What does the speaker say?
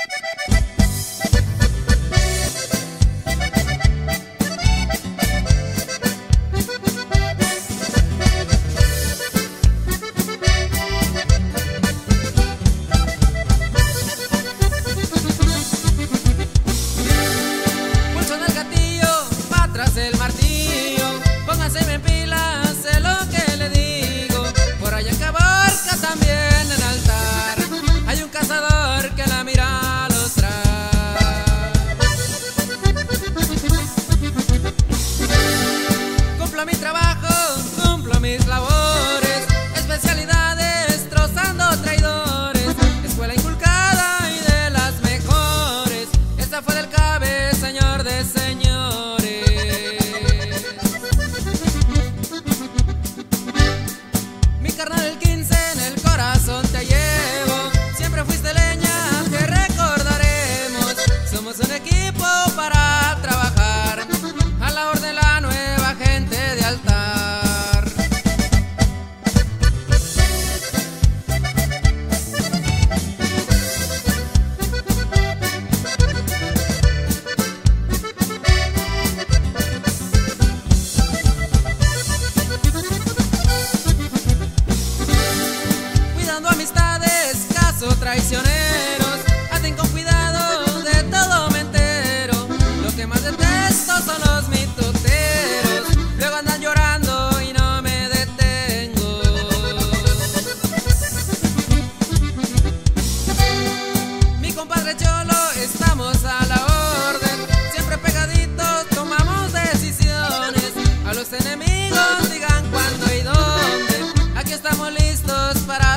Beep, beep, beep. Cumplo mi trabajo, cumplo mis labores, especialidad destrozando traidores, escuela inculcada y de las mejores. Esta fue del cabe, señor de señores. Mi carnal el 15 en el corazón te traicioneros hacen con cuidado, de todo me entero. Lo que más detesto son los mitoteros, luego andan llorando y no me detengo. Mi compadre Cholo, estamos a la orden, siempre pegaditos tomamos decisiones. A los enemigos digan cuándo y dónde, aquí estamos listos para